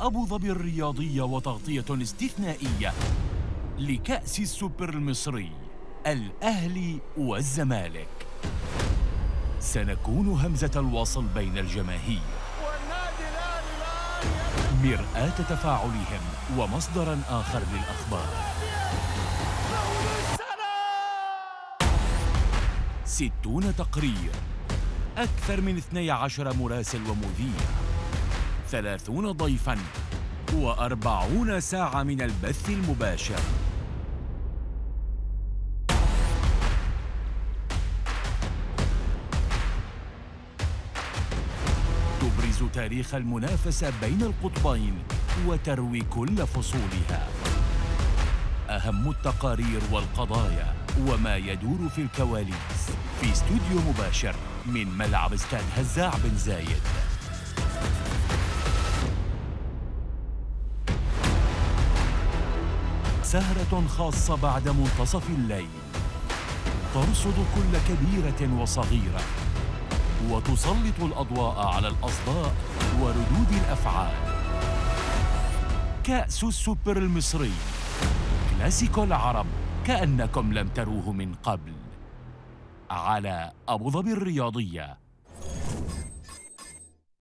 أبو ظبي الرياضية وتغطية استثنائية لكأس السوبر المصري الأهلي والزمالك. سنكون همزة الوصل بين الجماهير. مرآة تفاعلهم ومصدرا آخر للأخبار. ستون تقرير. أكثر من 12 مراسل ومذيع. ثلاثون ضيفا. وأربعون ساعة من البث المباشر. تبرز تاريخ المنافسة بين القطبين وتروي كل فصولها. أهم التقارير والقضايا وما يدور في الكواليس. في استوديو مباشر من ملعب استاد هزاع بن زايد. سهرة خاصة بعد منتصف الليل. ترصد كل كبيرة وصغيرة. وتسلط الأضواء على الأصداء وردود الأفعال. كأس السوبر المصري. كلاسيكو العرب كأنكم لم تروه من قبل. على أبو ظبي الرياضية.